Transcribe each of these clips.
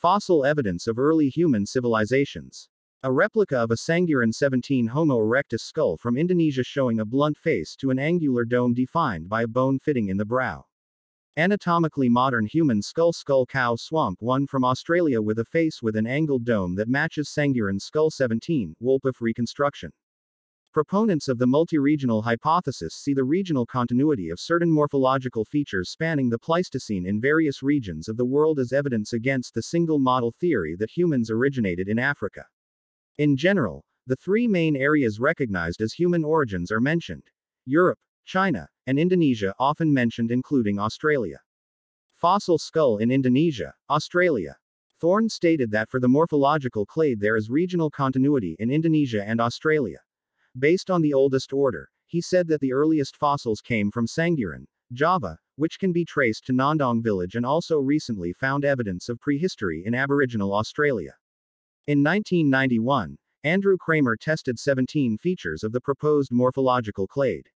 Fossil evidence of early human civilizations. A replica of a Sangiran 17 Homo erectus skull from Indonesia showing a blunt face to an angular dome defined by a bone fitting in the brow. Anatomically modern human skull skull Kow Swamp 1 from Australia with a face with an angled dome that matches Sangiran skull 17, Wolpoff reconstruction. Proponents of the multi-regional hypothesis see the regional continuity of certain morphological features spanning the Pleistocene in various regions of the world as evidence against the single model theory that humans originated in Africa. In general, the three main areas recognized as human origins are mentioned Europe, China, and Indonesia, often mentioned including Australia. Fossil skull in Indonesia, Australia. Thorne stated that for the morphological clade there is regional continuity in Indonesia and Australia. Based on the oldest order, he said that the earliest fossils came from Sangiran, Java, which can be traced to Ngandong village and also recently found evidence of prehistory in Aboriginal Australia. In 1991, Andrew Kramer tested 17 features of the proposed morphological clade.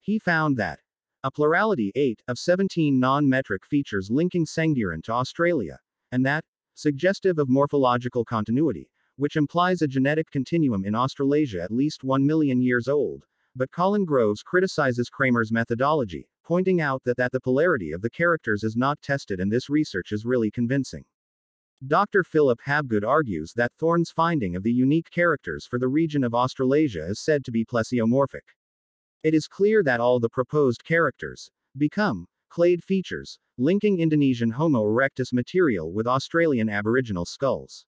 He found that a plurality 8 of 17 non-metric features linking Sangiran to Australia, and that suggestive of morphological continuity, which implies a genetic continuum in Australasia at least 1 million years old. But Colin Groves criticizes Kramer's methodology, pointing out that, that the polarity of the characters is not tested and this research is really convincing. Dr. Philip Habgood argues that Thorne's finding of the unique characters for the region of Australasia is said to be plesiomorphic. It is clear that all the proposed characters become clade features, linking Indonesian Homo erectus material with Australian Aboriginal skulls.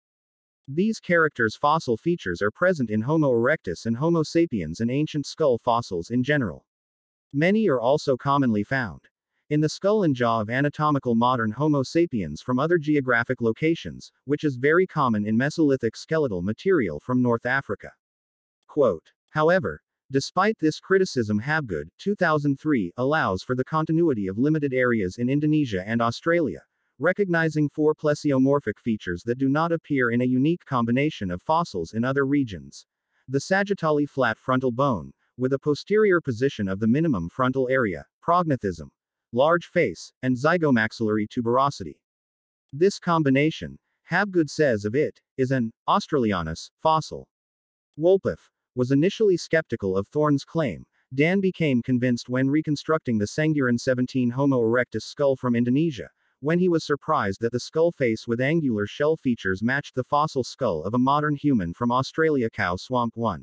These characters' fossil features are present in Homo erectus and Homo sapiens and ancient skull fossils in general. Many are also commonly found in the skull and jaw of anatomical modern Homo sapiens from other geographic locations, which is very common in Mesolithic skeletal material from North Africa. Quote. However, despite this criticism Habgood, 2003, allows for the continuity of limited areas in Indonesia and Australia, recognizing four plesiomorphic features that do not appear in a unique combination of fossils in other regions. The sagittally flat frontal bone, with a posterior position of the minimum frontal area, prognathism, large face, and zygomaxillary tuberosity. This combination, Habgood says of it, is an Australianus fossil. Wolpoff was initially skeptical of Thorne's claim. Dan became convinced when reconstructing the Sangiran 17 Homo erectus skull from Indonesia, when he was surprised that the skull face with angular shell features matched the fossil skull of a modern human from Australia Kow Swamp 1.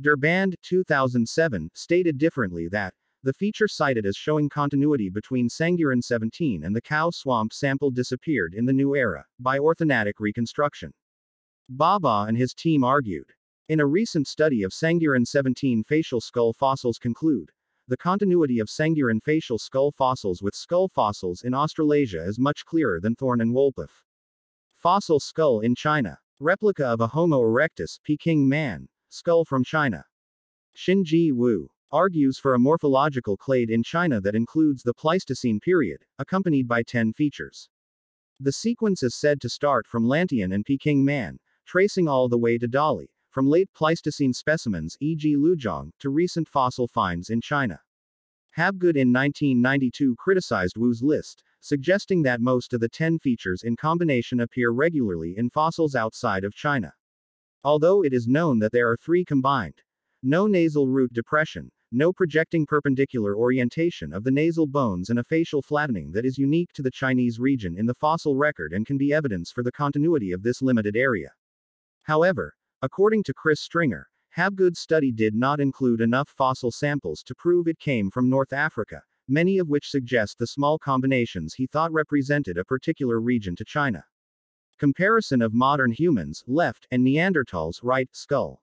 Durband, 2007, stated differently that, the feature cited as showing continuity between Sangiran 17 and the Kow Swamp sample disappeared in the new era, by orthognathic reconstruction. Baba and his team argued. In a recent study of Sangiran 17 facial skull fossils conclude, the continuity of Sangiran facial skull fossils with skull fossils in Australasia is much clearer than Thorne and Wolpoff. Fossil skull in China. Replica of a Homo erectus, Peking man, skull from China. Xinzhi Wu argues for a morphological clade in China that includes the Pleistocene period, accompanied by 10 features. The sequence is said to start from Lantian and Peking Man, tracing all the way to Dali, from late Pleistocene specimens e.g. Luzhong, to recent fossil finds in China. Habgood in 1992 criticized Wu's list, suggesting that most of the 10 features in combination appear regularly in fossils outside of China. Although it is known that there are three combined. No nasal root depression, no projecting perpendicular orientation of the nasal bones and a facial flattening that is unique to the Chinese region in the fossil record and can be evidence for the continuity of this limited area. However, according to Chris Stringer, Habgood's study did not include enough fossil samples to prove it came from North Africa, many of which suggest the small combinations he thought represented a particular region to China. Comparison of modern humans, left, and Neanderthals, right, skull.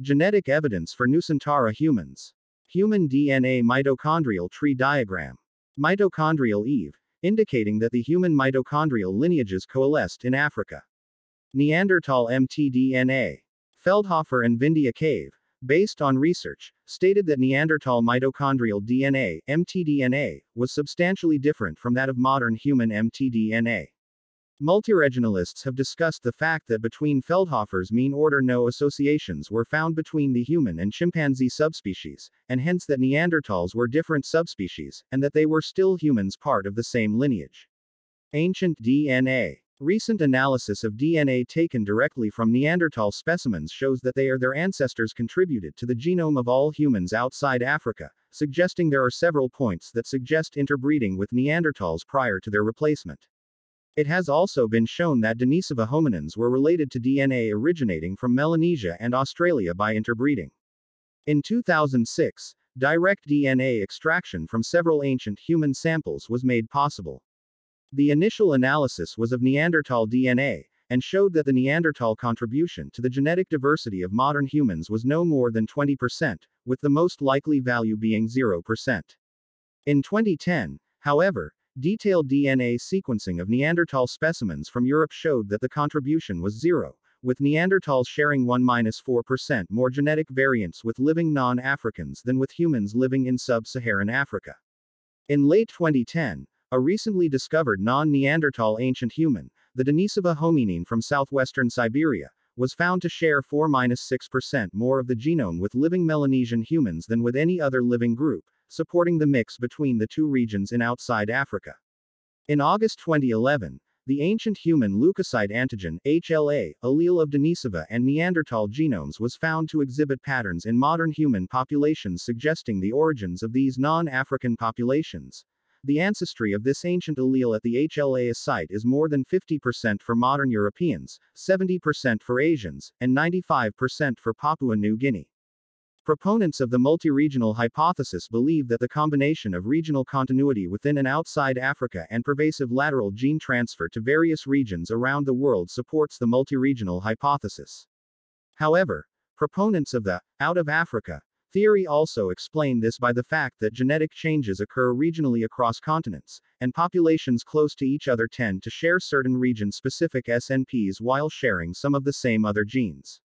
Genetic evidence for Nusantara humans. Human DNA mitochondrial tree diagram. Mitochondrial Eve, indicating that the human mitochondrial lineages coalesced in Africa. Neanderthal mtDNA. Feldhofer and Vindija Cave, based on research, stated that Neanderthal mitochondrial DNA, mtDNA, was substantially different from that of modern human mtDNA. Multiregionalists have discussed the fact that between Feldhofer's mean order no associations were found between the human and chimpanzee subspecies, and hence that Neanderthals were different subspecies, and that they were still humans part of the same lineage. Ancient DNA. Recent analysis of DNA taken directly from Neanderthal specimens shows that they or their ancestors contributed to the genome of all humans outside Africa, suggesting there are several points that suggest interbreeding with Neanderthals prior to their replacement. It has also been shown that Denisova hominins were related to DNA originating from Melanesia and Australia by interbreeding. In 2006, direct DNA extraction from several ancient human samples was made possible. The initial analysis was of Neanderthal DNA, and showed that the Neanderthal contribution to the genetic diversity of modern humans was no more than 20%, with the most likely value being 0%. In 2010, however, detailed DNA sequencing of Neanderthal specimens from Europe showed that the contribution was zero, with Neanderthals sharing 1-4% more genetic variants with living non-Africans than with humans living in sub-Saharan Africa. In late 2010, a recently discovered non-Neanderthal ancient human, the Denisova hominin from southwestern Siberia, was found to share 4-6% more of the genome with living Melanesian humans than with any other living group, supporting the mix between the two regions in outside Africa. In August 2011, the ancient human leukocyte antigen HLA allele of Denisova and Neanderthal genomes was found to exhibit patterns in modern human populations suggesting the origins of these non-African populations, the ancestry of this ancient allele at the HLA site is more than 50% for modern Europeans, 70% for Asians, and 95% for Papua New Guinea. Proponents of the multi-regional hypothesis believe that the combination of regional continuity within and outside Africa and pervasive lateral gene transfer to various regions around the world supports the multi-regional hypothesis. However, proponents of the out of Africa Theory also explain this by the fact that genetic changes occur regionally across continents, and populations close to each other tend to share certain region-specific SNPs while sharing some of the same other genes.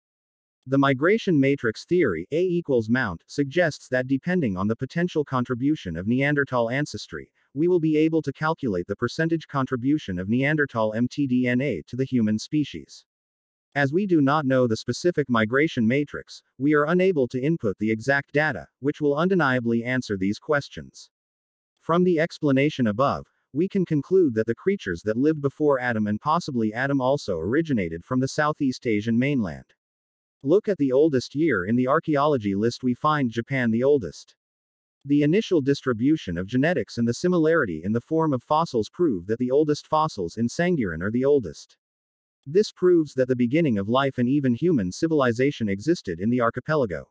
The migration matrix theory, A equals Mount, suggests that depending on the potential contribution of Neanderthal ancestry, we will be able to calculate the percentage contribution of Neanderthal mtDNA to the human species. As we do not know the specific migration matrix, we are unable to input the exact data, which will undeniably answer these questions. From the explanation above, we can conclude that the creatures that lived before Adam and possibly Adam also originated from the Southeast Asian mainland. Look at the oldest year in the archaeology list we find Japan the oldest. The initial distribution of genetics and the similarity in the form of fossils prove that the oldest fossils in Sangiran are the oldest. This proves that the beginning of life and even human civilization existed in the archipelago.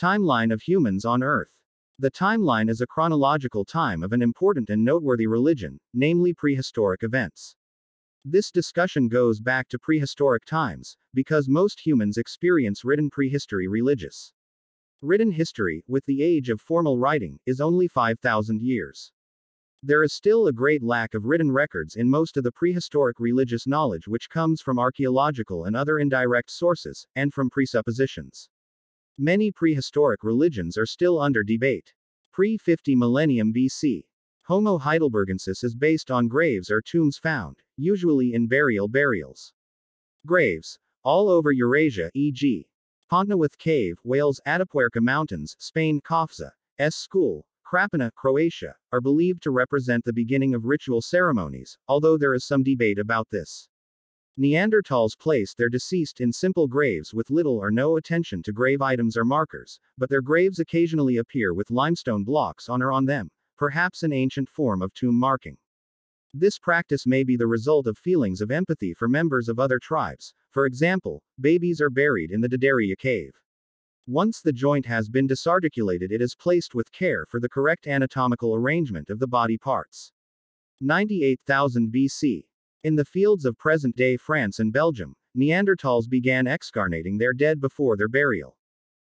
Timeline of humans on Earth. The timeline is a chronological time of an important and noteworthy religion, namely prehistoric events. This discussion goes back to prehistoric times, because most humans experience written prehistory religious. Written history, with the age of formal writing, is only 5,000 years. There is still a great lack of written records in most of the prehistoric religious knowledge which comes from archaeological and other indirect sources, and from presuppositions. Many prehistoric religions are still under debate. Pre 50 millennium BC. Homo heidelbergensis is based on graves or tombs found, usually in burial burials. Graves, all over Eurasia, e.g. Pontnewydd Cave, Wales, Atapuerca Mountains, Spain, Qafzeh, S. School, Krapina, Croatia, are believed to represent the beginning of ritual ceremonies, although there is some debate about this. Neanderthals placed their deceased in simple graves with little or no attention to grave items or markers, but their graves occasionally appear with limestone blocks on or on them, perhaps an ancient form of tomb marking. This practice may be the result of feelings of empathy for members of other tribes, for example, babies are buried in the Dadaria cave. Once the joint has been disarticulated it is placed with care for the correct anatomical arrangement of the body parts. 98,000 BC. In the fields of present-day France and Belgium, Neanderthals began excarnating their dead before their burial.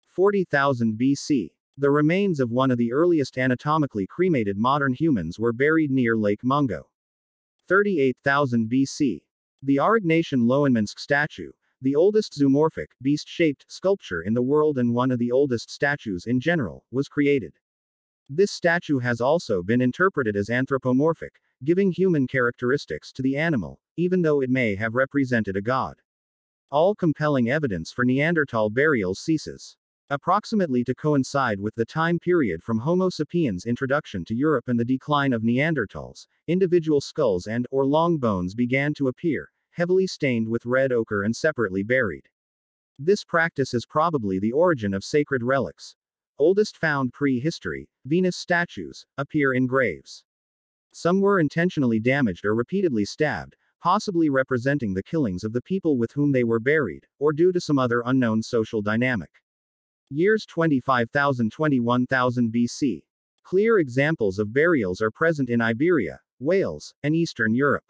40,000 BC. The remains of one of the earliest anatomically cremated modern humans were buried near Lake Mungo. 38,000 BC. The Aurignacian Lowenmensch statue, the oldest zoomorphic, beast-shaped, sculpture in the world and one of the oldest statues in general, was created. This statue has also been interpreted as anthropomorphic, giving human characteristics to the animal, even though it may have represented a god. All compelling evidence for Neanderthal burials ceases. Approximately to coincide with the time period from Homo sapiens' introduction to Europe and the decline of Neanderthals, individual skulls and or long bones began to appear, heavily stained with red ochre and separately buried. This practice is probably the origin of sacred relics. Oldest found pre-history, Venus statues, appear in graves. Some were intentionally damaged or repeatedly stabbed, possibly representing the killings of the people with whom they were buried, or due to some other unknown social dynamic. Years 25,000 21,000 BC. Clear examples of burials are present in Iberia, Wales, and Eastern Europe.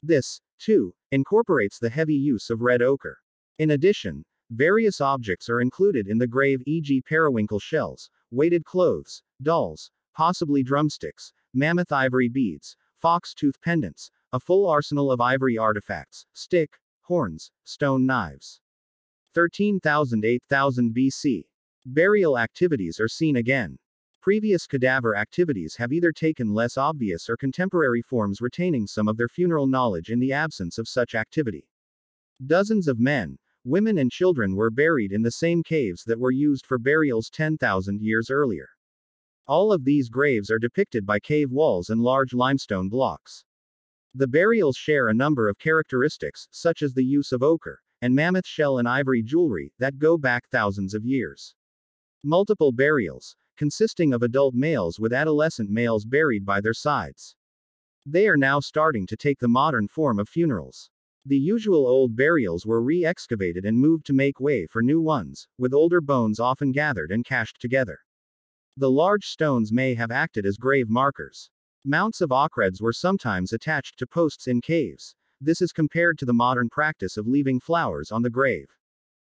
This, too, incorporates the heavy use of red ochre. In addition, various objects are included in the grave, e.g., periwinkle shells, weighted clothes, dolls, possibly drumsticks, mammoth ivory beads, fox tooth pendants, a full arsenal of ivory artifacts, stick, horns, stone knives. 13,000 8000 BC. Burial activities are seen again. Previous cadaver activities have either taken less obvious or contemporary forms retaining some of their funeral knowledge in the absence of such activity. Dozens of men, women, and children were buried in the same caves that were used for burials 10,000 years earlier. All of these graves are depicted by cave walls and large limestone blocks. The burials share a number of characteristics, such as the use of ochre, and mammoth shell and ivory jewelry, that go back thousands of years. Multiple burials, consisting of adult males with adolescent males buried by their sides. They are now starting to take the modern form of funerals. The usual old burials were re excavated and moved to make way for new ones, with older bones often gathered and cached together. The large stones may have acted as grave markers. Mounts of ochreds were sometimes attached to posts in caves, this is compared to the modern practice of leaving flowers on the grave.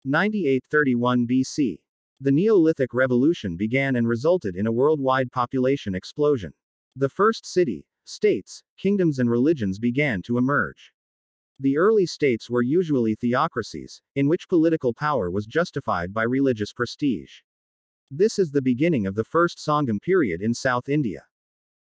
9831 BC. The Neolithic Revolution began and resulted in a worldwide population explosion. The first city, states, kingdoms, and religions began to emerge. The early states were usually theocracies, in which political power was justified by religious prestige. This is the beginning of the first Sangam period in South India.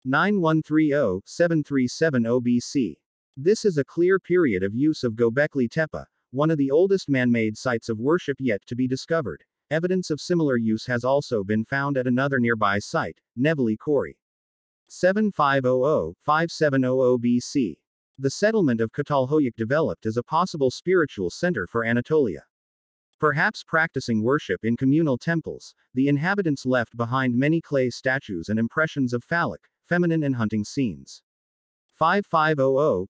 9130 7370 BC. This is a clear period of use of Gobekli Tepe, one of the oldest man-made sites of worship yet to be discovered. Evidence of similar use has also been found at another nearby site, Nevali Cori. 7500-5700 BC. The settlement of Catalhoyuk developed as a possible spiritual center for Anatolia. Perhaps practicing worship in communal temples, the inhabitants left behind many clay statues and impressions of phallic, feminine and hunting scenes. 5500-4500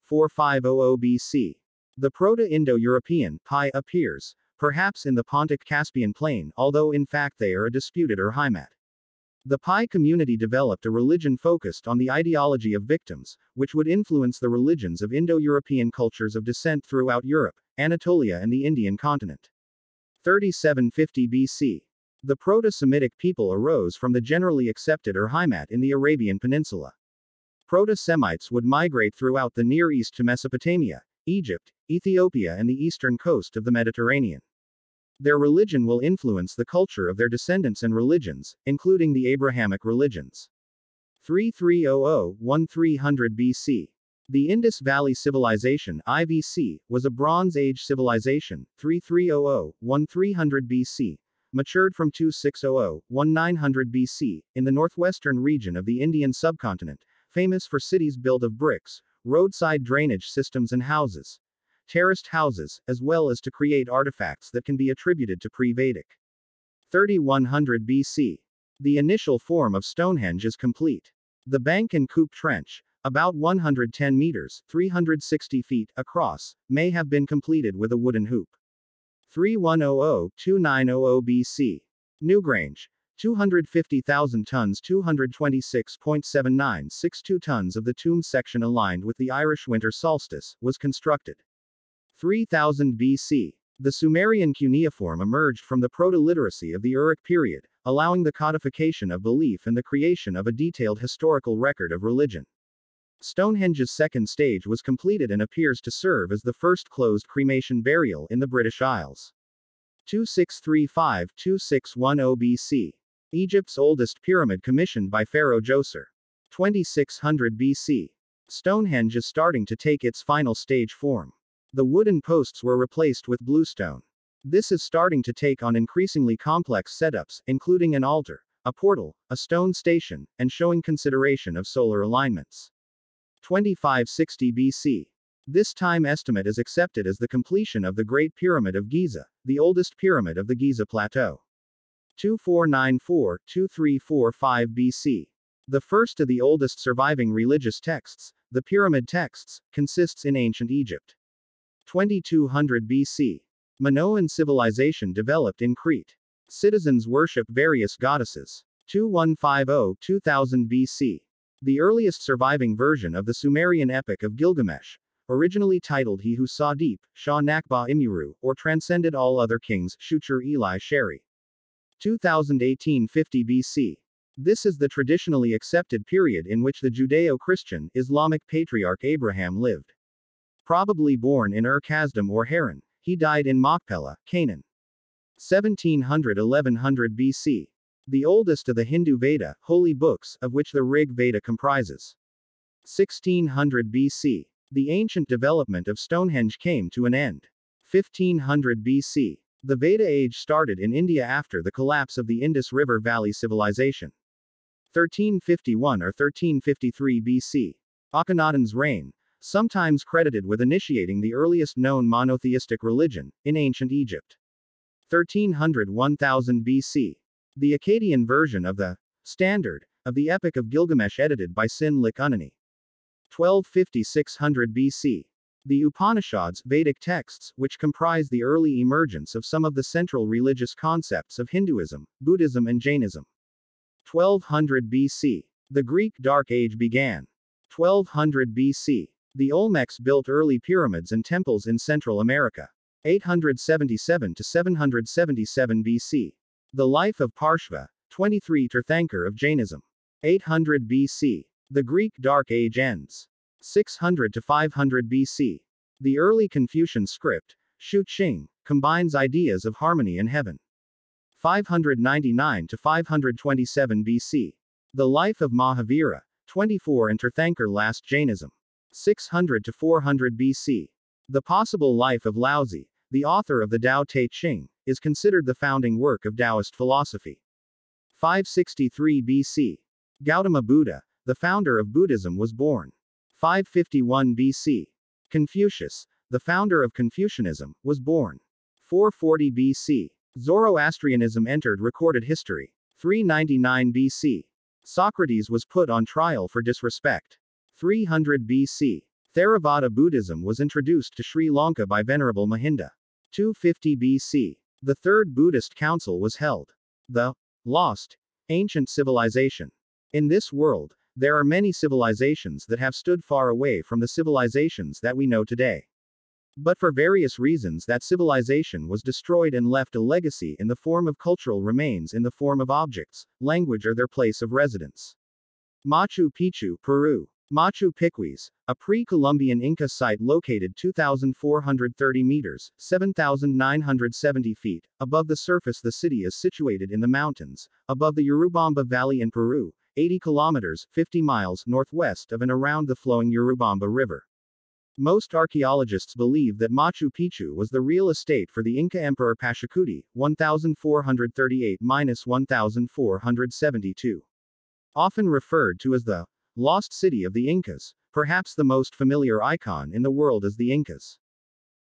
BC. The Proto-Indo-European Pi appears, perhaps in the Pontic-Caspian plain, although in fact they are a disputed Urheimat. The Pi community developed a religion focused on the ideology of victims, which would influence the religions of Indo-European cultures of descent throughout Europe, Anatolia and the Indian continent. 3750 BC. The Proto-Semitic people arose from the generally accepted Urheimat in the Arabian Peninsula. Proto-Semites would migrate throughout the Near East to Mesopotamia, Egypt, Ethiopia and the eastern coast of the Mediterranean. Their religion will influence the culture of their descendants and religions, including the Abrahamic religions. 3300-1300 BC. The Indus Valley Civilization IVC, was a Bronze Age civilization, 3300-1300 BC, matured from 2600-1900 BC, in the northwestern region of the Indian subcontinent, famous for cities built of bricks, roadside drainage systems and houses, terraced houses, as well as to create artifacts that can be attributed to pre-Vedic. 3100 BC. The initial form of Stonehenge is complete. The bank and coop trench, about 110 meters, 360 feet, across, may have been completed with a wooden hoop. 3100-2900 BC. Newgrange, 250,000 tons 226.7962 tons of the tomb section aligned with the Irish winter solstice, was constructed. 3000 BC. The Sumerian cuneiform emerged from the proto-literacy of the Uruk period, allowing the codification of belief and the creation of a detailed historical record of religion. Stonehenge's second stage was completed and appears to serve as the first closed cremation burial in the British Isles. 2635-2610 BC. Egypt's oldest pyramid commissioned by Pharaoh Djoser. 2600 BC. Stonehenge is starting to take its final stage form. The wooden posts were replaced with bluestone. This is starting to take on increasingly complex setups, including an altar, a portal, a stone station, and showing consideration of solar alignments. 2560 BC. This time estimate is accepted as the completion of the Great Pyramid of Giza, the oldest pyramid of the Giza Plateau. 2494 2345 BC. The first of the oldest surviving religious texts, the Pyramid Texts, consists in ancient Egypt. 2200 BC. Minoan civilization developed in Crete. Citizens worship various goddesses. 2150 2000 BC. The earliest surviving version of the Sumerian epic of Gilgamesh, originally titled He Who Saw Deep, Shah Nakba Imuru, or Transcended All Other Kings, Shucher Eli Sheri. 2018-50 BC. This is the traditionally accepted period in which the Judeo-Christian, Islamic patriarch Abraham lived. Probably born in Ur or Haran, he died in Machpelah, Canaan. 1700-1100 BC. The oldest of the Hindu Veda, holy books, of which the Rig Veda comprises. 1600 BC. The ancient development of Stonehenge came to an end. 1500 BC. The Veda age started in India after the collapse of the Indus River Valley civilization. 1351 or 1353 BC. Akhenaten's reign, sometimes credited with initiating the earliest known monotheistic religion, in ancient Egypt. 1300 1000 BC. The Akkadian version of the Standard of the Epic of Gilgamesh edited by Sin Lik Unani. 1250 600 BC. The Upanishads, Vedic texts, which comprise the early emergence of some of the central religious concepts of Hinduism, Buddhism, and Jainism. 1200 BC. The Greek Dark Age began. 1200 BC. The Olmecs built early pyramids and temples in Central America. 877 to 777 BC. The life of Parshva, 23 Tirthankar of Jainism. 800 BC. The Greek Dark Age ends. 600 to 500 BC. The early Confucian script, Shu Qing, combines ideas of harmony in heaven. 599 to 527 BC. The life of Mahavira, 24 and Tirthankar last Jainism. 600 to 400 BC. The possible life of Laozi, the author of the Tao Te Ching, is considered the founding work of Taoist philosophy. 563 BC. Gautama Buddha, the founder of Buddhism, was born. 551 BC. Confucius, the founder of Confucianism, was born. 440 BC. Zoroastrianism entered recorded history. 399 BC. Socrates was put on trial for disrespect. 300 BC. Theravada Buddhism was introduced to Sri Lanka by Venerable Mahinda. 250 BC. The Third Buddhist Council was held. The Lost Ancient Civilization. In this world, there are many civilizations that have stood far away from the civilizations that we know today. But for various reasons, that civilization was destroyed and left a legacy in the form of cultural remains in the form of objects, language, or their place of residence. Machu Picchu, Peru. Machu Picchu's, a pre-Columbian Inca site located 2,430 meters, 7,970 feet, above the surface the city is situated in the mountains, above the Urubamba Valley in Peru, 80 kilometers, 50 miles, northwest of and around the flowing Urubamba River. Most archaeologists believe that Machu Picchu was the real estate for the Inca Emperor Pachacuti, 1438-1472. Often referred to as the lost city of the Incas, perhaps the most familiar icon in the world is the Incas.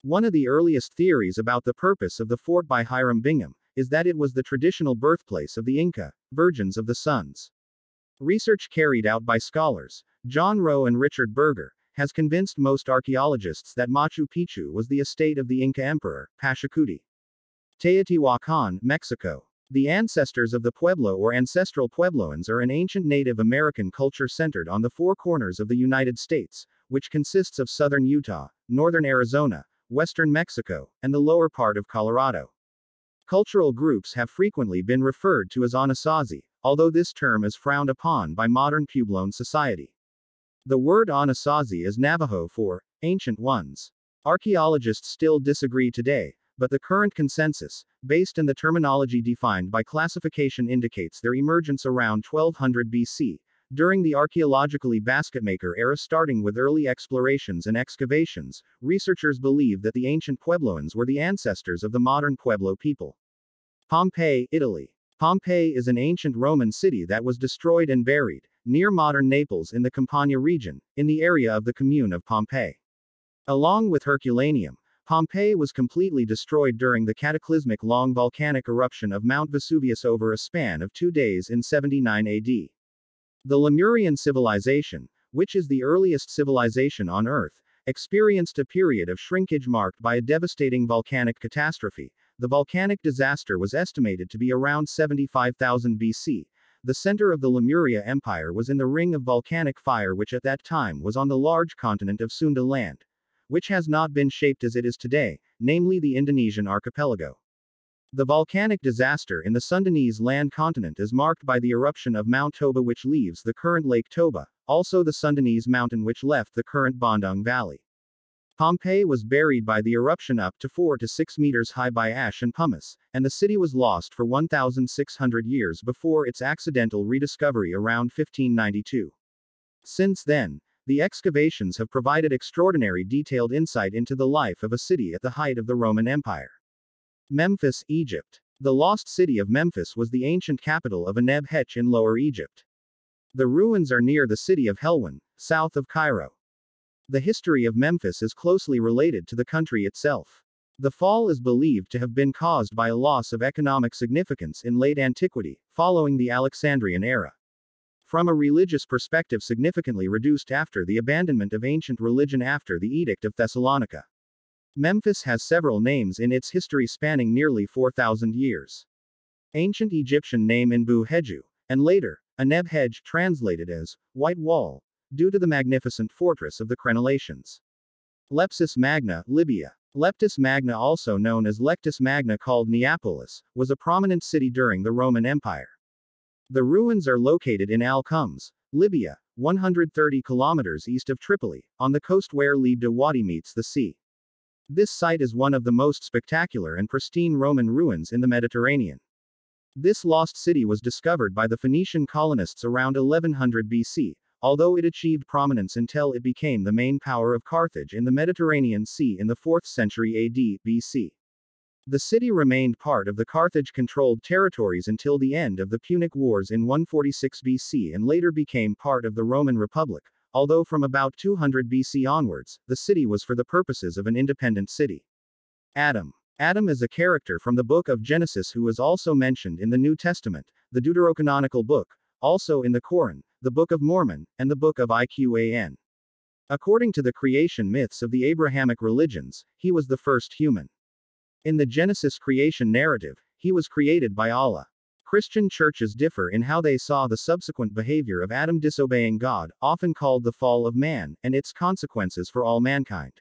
One of the earliest theories about the purpose of the fort by Hiram Bingham is that it was the traditional birthplace of the Inca, Virgins of the Suns. Research carried out by scholars, John Rowe and Richard Burger, has convinced most archaeologists that Machu Picchu was the estate of the Inca emperor, Pachacuti. Teotihuacan, Mexico. The ancestors of the Pueblo or ancestral Puebloans are an ancient Native American culture centered on the four corners of the United States, which consists of southern Utah, northern Arizona, western Mexico, and the lower part of Colorado. Cultural groups have frequently been referred to as Anasazi, although this term is frowned upon by modern Puebloan society. The word Anasazi is Navajo for ancient ones. Archaeologists still disagree today, but the current consensus, based on the terminology defined by classification, indicates their emergence around 1200 BC, During the archaeologically basketmaker era, starting with early explorations and excavations, researchers believe that the ancient Puebloans were the ancestors of the modern Pueblo people. Pompeii, Italy. Pompeii is an ancient Roman city that was destroyed and buried, near modern Naples in the Campania region, in the area of the commune of Pompeii. Along with Herculaneum, Pompeii was completely destroyed during the cataclysmic long volcanic eruption of Mount Vesuvius over a span of two days in 79 AD. The Lemurian civilization, which is the earliest civilization on Earth, experienced a period of shrinkage marked by a devastating volcanic catastrophe. The volcanic disaster was estimated to be around 75,000 BC. The center of the Lemuria Empire was in the ring of volcanic fire, which at that time was on the large continent of Sunda land, which has not been shaped as it is today, namely the Indonesian archipelago. The volcanic disaster in the Sundanese land continent is marked by the eruption of Mount Toba, which leaves the current Lake Toba, also the Sundanese mountain, which left the current Bandung Valley. Pompeii was buried by the eruption up to 4 to 6 meters high by ash and pumice, and the city was lost for 1,600 years before its accidental rediscovery around 1592. Since then, the excavations have provided extraordinary detailed insight into the life of a city at the height of the Roman Empire. Memphis, Egypt. The lost city of Memphis was the ancient capital of Aneb Hech in Lower Egypt. The ruins are near the city of Helwan, south of Cairo. The history of Memphis is closely related to the country itself. The fall is believed to have been caused by a loss of economic significance in late antiquity, following the Alexandrian era. From a religious perspective, significantly reduced after the abandonment of ancient religion after the Edict of Thessalonica. Memphis has several names in its history spanning nearly 4,000 years. Ancient Egyptian name Inbu Heju, and later, Aneb Hej translated as White Wall, due to the magnificent fortress of the crenellations. Leptis Magna, Libya. Leptis Magna, also known as Lectus Magna, called Neapolis, was a prominent city during the Roman Empire. The ruins are located in Al Khums, Libya, 130 kilometers east of Tripoli, on the coast where Libda Wadi meets the sea. This site is one of the most spectacular and pristine Roman ruins in the Mediterranean. This lost city was discovered by the Phoenician colonists around 1100 BC, although it achieved prominence until it became the main power of Carthage in the Mediterranean Sea in the 4th century AD BC. The city remained part of the Carthage controlled territories until the end of the Punic Wars in 146 BC and later became part of the Roman Republic, although from about 200 BC onwards, the city was for the purposes of an independent city. Adam. Adam is a character from the book of Genesis who is also mentioned in the New Testament, the Deuterocanonical book, also in the Koran, the Book of Mormon, and the Book of Iqan. According to the creation myths of the Abrahamic religions, he was the first human. In the Genesis creation narrative, he was created by Allah. Christian churches differ in how they saw the subsequent behavior of Adam disobeying God, often called the fall of man, and its consequences for all mankind.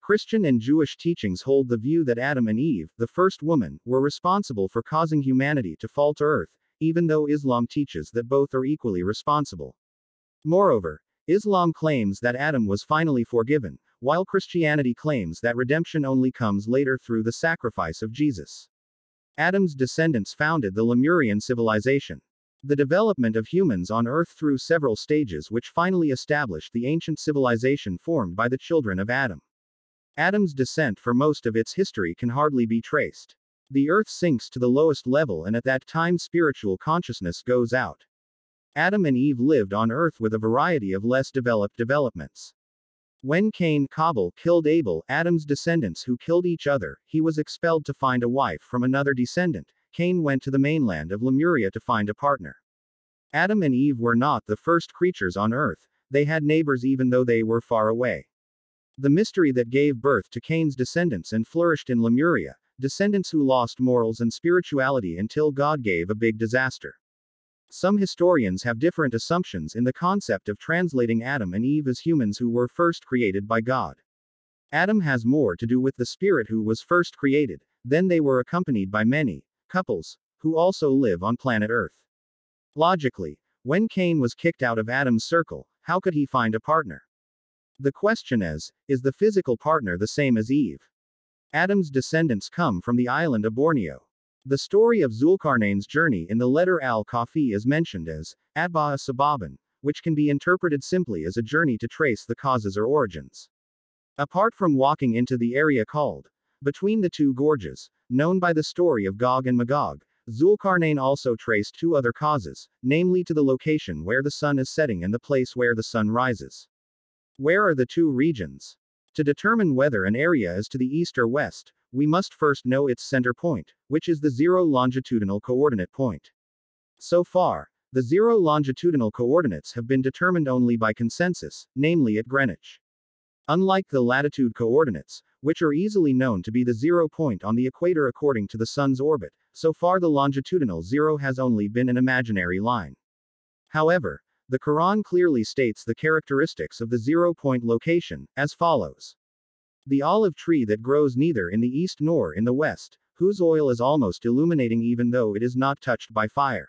Christian and Jewish teachings hold the view that Adam and Eve, the first woman, were responsible for causing humanity to fall to earth, even though Islam teaches that both are equally responsible. Moreover, Islam claims that Adam was finally forgiven, while Christianity claims that redemption only comes later through the sacrifice of Jesus. Adam's descendants founded the Lemurian civilization. The development of humans on Earth through several stages which finally established the ancient civilization formed by the children of Adam. Adam's descent for most of its history can hardly be traced. The Earth sinks to the lowest level and at that time spiritual consciousness goes out. Adam and Eve lived on Earth with a variety of less developed developments. When Cain Kabul killed Abel, Adam's descendants who killed each other, he was expelled to find a wife from another descendant. Cain went to the mainland of Lemuria to find a partner. Adam and Eve were not the first creatures on earth, they had neighbors even though they were far away. The mystery that gave birth to Cain's descendants and flourished in Lemuria, descendants who lost morals and spirituality until God gave a big disaster. Some historians have different assumptions in the concept of translating Adam and Eve as humans who were first created by God. Adam has more to do with the spirit who was first created, then they were accompanied by many couples who also live on planet Earth. Logically, when Cain was kicked out of Adam's circle, how could he find a partner? The question is is the physical partner the same as Eve? Adam's descendants come from the island of Borneo. The story of Zulkarnain's journey in the letter al Kahf is mentioned as Atba'a Sababan, which can be interpreted simply as a journey to trace the causes or origins. Apart from walking into the area called between the two gorges, known by the story of Gog and Magog, Zulkarnain also traced two other causes, namely to the location where the sun is setting and the place where the sun rises. Where are the two regions? To determine whether an area is to the east or west, we must first know its center point, which is the zero longitudinal coordinate point. So far, the zero longitudinal coordinates have been determined only by consensus, namely at Greenwich. Unlike the latitude coordinates, which are easily known to be the zero point on the equator according to the Sun's orbit, so far the longitudinal zero has only been an imaginary line. However, the Quran clearly states the characteristics of the zero point location, as follows. The olive tree that grows neither in the east nor in the west, whose oil is almost illuminating even though it is not touched by fire.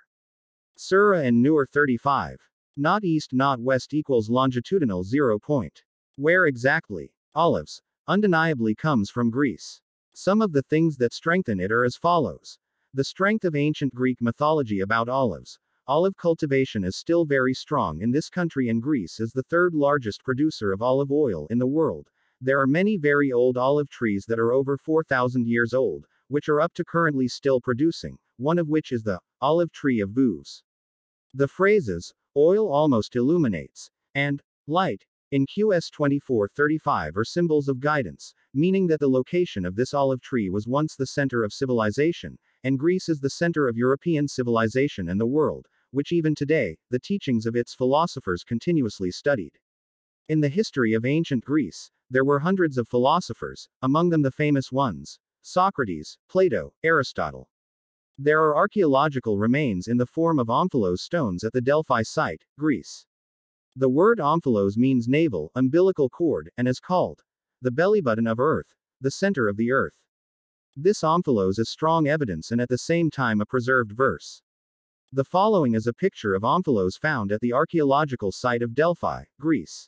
Surah An-Nur 35. Not east not west equals longitudinal zero point. Where exactly? Olives. Undeniably comes from Greece. Some of the things that strengthen it are as follows. The strength of ancient Greek mythology about olives. Olive cultivation is still very strong in this country and Greece is the third largest producer of olive oil in the world. There are many very old olive trees that are over 4,000 years old, which are up to currently still producing, one of which is the olive tree of Vus. The phrases, oil almost illuminates, and light, in QS 2435 are symbols of guidance, meaning that the location of this olive tree was once the center of civilization, and Greece is the center of European civilization and the world, which even today, the teachings of its philosophers continuously studied. In the history of ancient Greece, there were hundreds of philosophers, among them the famous ones Socrates, Plato, Aristotle. There are archaeological remains in the form of omphalos stones at the Delphi site, Greece. The word omphalos means navel, umbilical cord, and is called the belly button of Earth, the center of the Earth. This omphalos is strong evidence and at the same time a preserved verse. The following is a picture of omphalos found at the archaeological site of Delphi, Greece.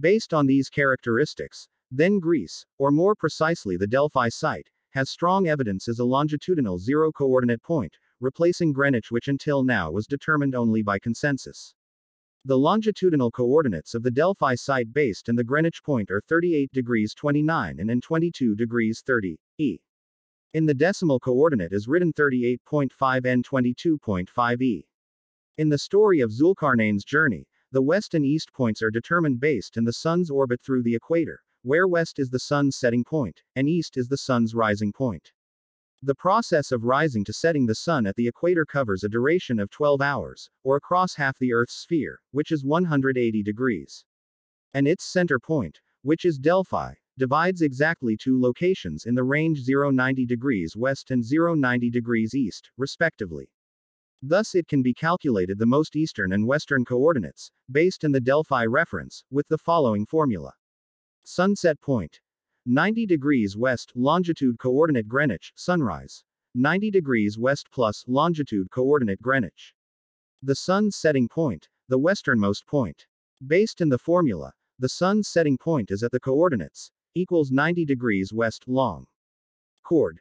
Based on these characteristics, then Greece, or more precisely the Delphi site, has strong evidence as a longitudinal zero coordinate point, replacing Greenwich, which until now was determined only by consensus. The longitudinal coordinates of the Delphi site based in the Greenwich point are 38 degrees 29 and in 22 degrees 30 e. In the decimal coordinate is written 38.5 and 22.5 e. In the story of Zulkarnain's journey, the west and east points are determined based in the sun's orbit through the equator, where west is the sun's setting point, and east is the sun's rising point. The process of rising to setting the sun at the equator covers a duration of 12 hours, or across half the Earth's sphere, which is 180 degrees. And its center point, which is Delphi, divides exactly two locations in the range 090 degrees west and 090 degrees east, respectively. Thus it can be calculated the most eastern and western coordinates, based in the Delphi reference, with the following formula. Sunset point. 90 degrees west, longitude coordinate Greenwich, sunrise. 90 degrees west plus, longitude coordinate Greenwich. The sun's setting point, the westernmost point. Based in the formula, the sun's setting point is at the coordinates, equals 90 degrees west, long. Chord.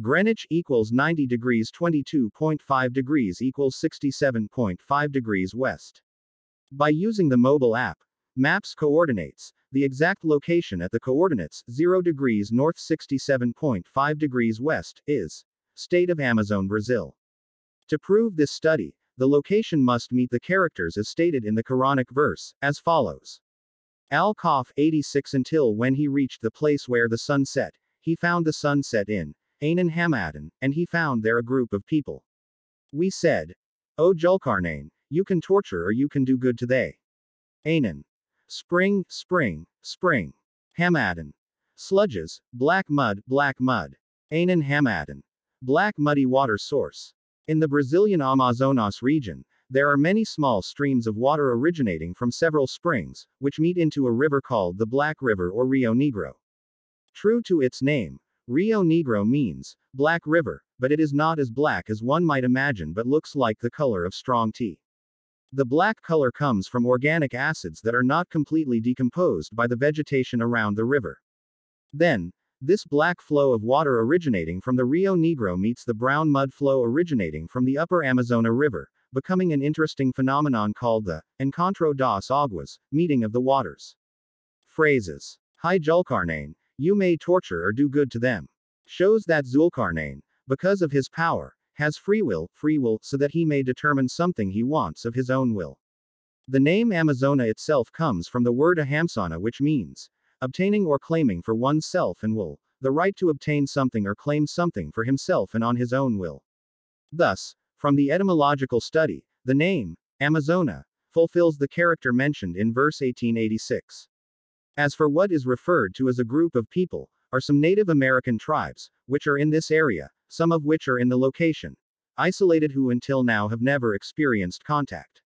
Greenwich equals 90 degrees 22.5 degrees equals 67.5 degrees west. By using the mobile app, Maps coordinates, the exact location at the coordinates 0 degrees north 67.5 degrees west is state of Amazon Brazil. To prove this study, the location must meet the characters as stated in the Quranic verse, as follows. Al-Kahf 86 Until when he reached the place where the sun set, he found the sun set in Anan Hamadan, and he found there a group of people. We said, O Julkarnain, you can torture or you can do good to they. Anan. Spring, spring, spring. Hamadan. Sludges, black mud, black mud. Anan Hamadan. Black muddy water source. In the Brazilian Amazonas region, there are many small streams of water originating from several springs, which meet into a river called the Black River or Rio Negro. True to its name, Rio Negro means black river, but it is not as black as one might imagine but looks like the color of strong tea. The black color comes from organic acids that are not completely decomposed by the vegetation around the river. Then, this black flow of water originating from the Rio Negro meets the brown mud flow originating from the upper Amazona River, becoming an interesting phenomenon called the Encontro das Aguas, meeting of the waters. Phrases. Hi Julkarnain, you may torture or do good to them. Shows that Zulkarnain, because of his power, has free will, free will, so that he may determine something he wants of his own will. The name Amazona itself comes from the word ahamsana, which means obtaining or claiming for oneself and will, the right to obtain something or claim something for himself and on his own will. Thus, from the etymological study, the name, Amazona, fulfills the character mentioned in verse 1886. As for what is referred to as a group of people, are some Native American tribes, which are in this area, some of which are in the location, isolated who until now have never experienced contact.